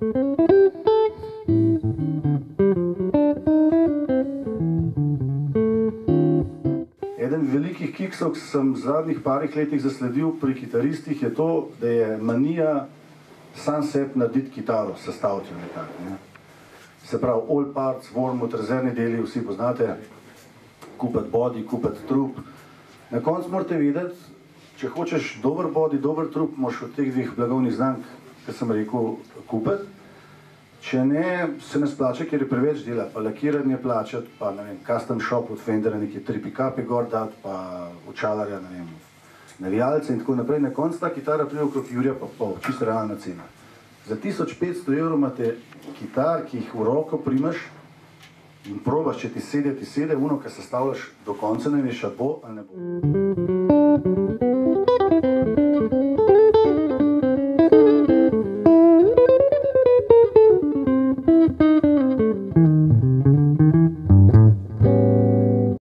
Eden velikih kiksov, ki sem v zadnjih parih letih zasledil pri kitaristih, je to, da je manija sam sebi narediti kitaro, sestaviti nekako. Ne. Se pravi, all parts, warmut, rezervni deli, vsi poznate, kupiti body, kupiti trup. Na koncu morate vedeti, če hočeš dober body, dober trup, moraš od teh dveh blagovnih znamk, ki sem rekel, kupiti. Če ne, se ne splača, ker je preveč dela, pa lakiranje plačati, pa ne vem, custom shop od Fendera, neke tri pikape gor dati, pa očalarja, ne vem, navijalce in tako naprej. Na koncu ta kitara pride okrog Jurija pa pol, čisto realna cena. Za 1500 evrov imate kitar, ki jih v roko primaš in probaš, če ti sede, ti sede, uno, ki sestavljaš do konca, ne veš, a bo ali ne bo.